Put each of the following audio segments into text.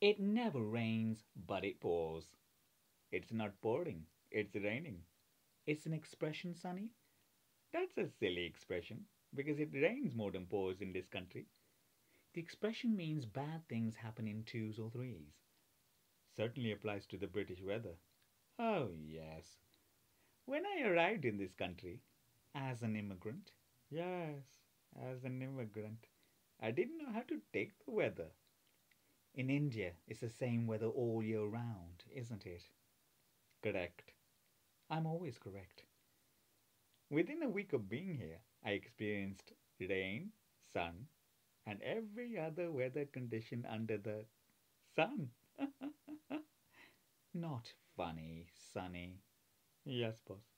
It never rains, but it pours. It's not pouring, it's raining. It's an expression, Sunny? That's a silly expression, because it rains more than pours in this country. The expression means bad things happen in twos or threes. Certainly applies to the British weather. Oh, yes. When I arrived in this country, as an immigrant, yes, as an immigrant, I didn't know how to take the weather. In India, it's the same weather all year round, isn't it? Correct. I'm always correct. Within a week of being here, I experienced rain, sun, and every other weather condition under the sun. Not funny, Sunny. Yes, boss.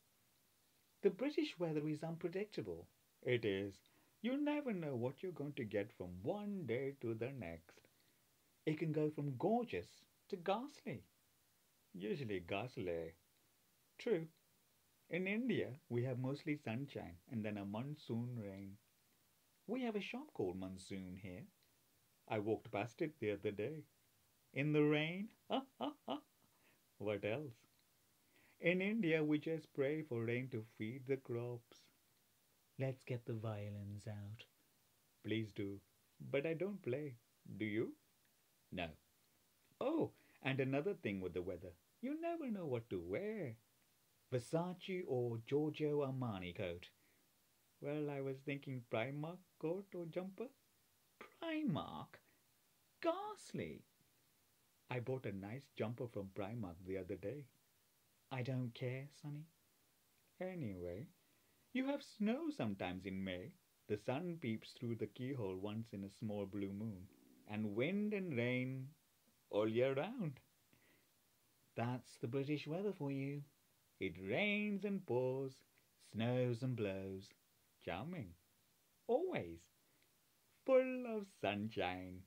The British weather is unpredictable. It is. You never know what you're going to get from one day to the next. It can go from gorgeous to ghastly. Usually ghastly. True. In India, we have mostly sunshine and then a monsoon rain. We have a shop called Monsoon here. I walked past it the other day. In the rain? Ha ha ha. What else? In India, we just pray for rain to feed the crops. Let's get the violins out. Please do. But I don't play. Do you? No. Oh, and another thing with the weather. You never know what to wear. Versace or Giorgio Armani coat. Well, I was thinking Primark coat or jumper. Primark? Ghastly. I bought a nice jumper from Primark the other day. I don't care, Sunny. Anyway, you have snow sometimes in May. The sun peeps through the keyhole once in a small blue moon. And wind and rain all year round. That's the British weather for you. It rains and pours, snows and blows. Charming. Always. Full of sunshine.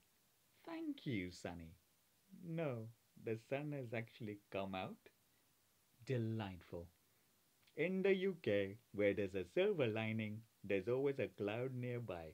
Thank you, Sunny. No, the sun has actually come out. Delightful. In the UK, where there's a silver lining, there's always a cloud nearby.